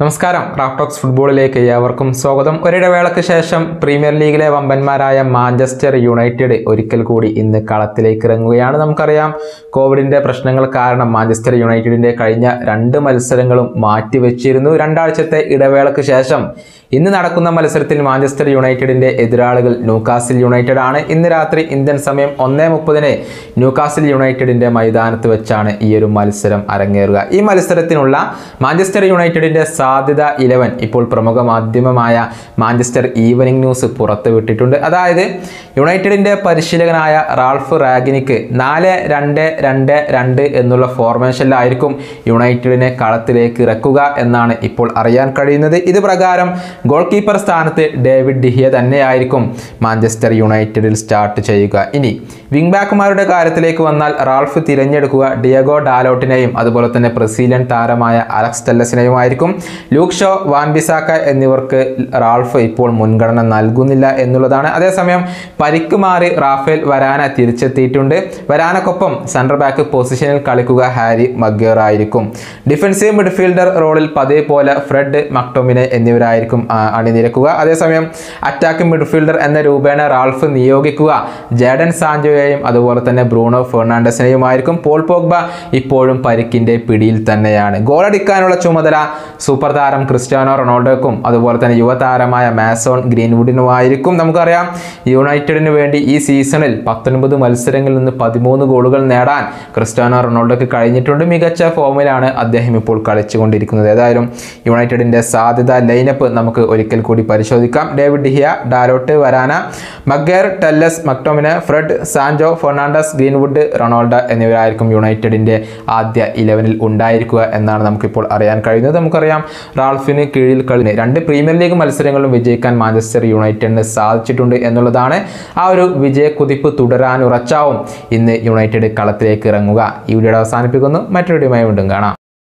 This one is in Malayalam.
നമസ്കാരം. റാഫ്റ്റോക്സ് ഫുട്ബോളിലേക്ക് ഏവർക്കും സ്വാഗതം. ഒരിടവേളയ്ക്ക് ശേഷം പ്രീമിയർ ലീഗിലെ വമ്പന്മാരായ മാഞ്ചസ്റ്റർ യുണൈറ്റഡ് ഒരിക്കൽ കൂടി ഇന്ന് കളത്തിലേക്ക് ഇറങ്ങുകയാണ് നമുക്കറിയാം. കോവിഡിന്റെ പ്രശ്നങ്ങൾ കാരണം മാഞ്ചസ്റ്റർ യുണൈറ്റഡിന്റെ കഴിഞ്ഞ രണ്ട് മത്സരങ്ങളും മാറ്റിവെച്ചിരുന്നു. രണ്ടാഴ്ചത്തെ ഇടവേളയ്ക്ക് ശേഷം ഇന്ന് നടക്കുന്ന മത്സരത്തിൽ മാഞ്ചസ്റ്റർ യുണൈറ്റഡിന്റെ എതിരാളികൾ ന്യൂകാസിൽ യുണൈറ്റഡ് ആണ്. ഇന്ന് രാത്രി ഇന്ത്യൻ സമയം ഒന്നേ മുപ്പതിന് ന്യൂകാസിൽ യുണൈറ്റഡിന്റെ മൈതാനത്ത് വെച്ചാണ് ഈ ഒരു മത്സരം അരങ്ങേറുക. ഈ മത്സരത്തിനുള്ള മാഞ്ചസ്റ്റർ യുണൈറ്റഡിന്റെ സാധ്യത ഇലവൻ ഇപ്പോൾ പ്രമുഖ മാധ്യമമായ മാഞ്ചസ്റ്റർ ഈവനിംഗ് ന്യൂസ് പുറത്തുവിട്ടിട്ടുണ്ട്. അതായത് യുണൈറ്റഡിന്റെ പരിശീലകനായ റാൾഫ് റാഗിനിക്ക് നാല് രണ്ട് രണ്ട് രണ്ട് എന്നുള്ള ഫോർമേഷനിലായിരിക്കും യുണൈറ്റഡിനെ കളത്തിലേക്ക് ഇറക്കുക എന്നാണ് ഇപ്പോൾ അറിയാൻ കഴിയുന്നത്. ഇത് ഗോൾ കീപ്പർ സ്ഥാനത്ത് ഡേവിഡ് ഡിഹിയ തന്നെയായിരിക്കും. മാഞ്ചസ്റ്റർ യുണൈറ്റഡിൽ സ്റ്റാർട്ട് ചെയ്യുക ഇനി. വിംഗ് ബാക്കുമാരുടെ കാര്യത്തിലേക്ക് വന്നാൽ റാൾഫ് തിരഞ്ഞെടുക്കുക ഡിയഗോ ഡാലോട്ടിനെയും അതുപോലെ തന്നെ ബ്രസീലിയൻ താരമായ അലക്സ് ടെല്ലസിനെയുമായിരിക്കും. ലൂക്ക് ഷോ വാൻ ബിസാക്ക എന്നിവർക്ക് റാൾഫ് ഇപ്പോൾ മുൻഗണന നൽകുന്നില്ല എന്നുള്ളതാണ്. അതേസമയം പരിക്ക് മാറി റാഫേൽ വരാന തിരിച്ചെത്തിയിട്ടുണ്ട്. വരാനക്കൊപ്പം സെൻട്രൽ ബാക്ക് പൊസിഷനിൽ കളിക്കുക ഹാരി മഗ്യർ ആയിരിക്കും ഡിഫൻസീവ് മിഡ്ഫീൽഡർ റോളിൽ പതിവ് പോലെ ഫ്രെഡ് മക്ടോമിനെ എന്നിവരായിരിക്കും അണിനിരക്കുക. അതേസമയം അറ്റാക്ക് മിഡ്ഫീൽഡർ എന്ന രൂപേണ റാൾഫ് നിയോഗിക്കുക. ജേഡൻ സാഞ്ചോയെയും അതുപോലെ തന്നെ ബ്രൂണോ ഫെർണാണ്ടസിനെയുമായിരിക്കും. പോൾ പോഗ്ബ ഇപ്പോഴും പരിക്കിന്റെ പിടിയിൽ തന്നെയാണ്. ഗോളടിക്കാനുള്ള ചുമതല സൂപ്പർ താരം ക്രിസ്ത്യാനോ റൊണാൾഡോക്കും അതുപോലെ തന്നെ യുവതാരമായ മാസോൺ ഗ്രീൻവുഡിനുമായിരിക്കും. നമുക്കറിയാം യുണൈറ്റഡിന് വേണ്ടി ഈ സീസണിൽ പത്തൊൻപത് മത്സരങ്ങളിൽ നിന്ന് പതിമൂന്ന് ഗോളുകൾ നേടാൻ ക്രിസ്റ്റ്യാനോ റൊണാൾഡോക്ക് കഴിഞ്ഞിട്ടുണ്ട്. മികച്ച ഫോമിലാണ് അദ്ദേഹം ഇപ്പോൾ കളിച്ചുകൊണ്ടിരിക്കുന്നത്. ഏതായാലും യുണൈറ്റഡിന്റെ സാധ്യത ലൈനപ്പ് നമുക്ക് ഒരിക്കൽ കൂടി പരിശോധിക്കാം. David De Gea Dalot Varane Maguire Telles McTominay Fred Sancho Fernandes Greenwood Ronaldo എന്നിവരായിരിക്കും യുണൈറ്റഡിന്റെ ആദ്യ ഇലവനിൽ ഉണ്ടായിരിക്കുക എന്നാണ് നമുക്കിപ്പോൾ അറിയാൻ കഴിയുന്നത്. നമുക്കറിയാം റാൾഫിന് കീഴിൽ കളി രണ്ട് പ്രീമിയർ ലീഗ് മത്സരങ്ങളും വിജയിക്കാൻ മാഞ്ചസ്റ്റർ യുണൈറ്റഡിന് സാധിച്ചിട്ടുണ്ട് എന്നുള്ളതാണ് ആ ഒരു വിജയക്കുതിപ്പ് തുടരാൻ ഉറച്ചാവും ഇന്ന് യുണൈറ്റഡ് കളത്തിലേക്ക് ഇറങ്ങുക. ഈ വീഡിയോ അവസാനിപ്പിക്കുന്നു. മറ്റൊരു വീഡിയോയുമായി വീണ്ടും കാണാം.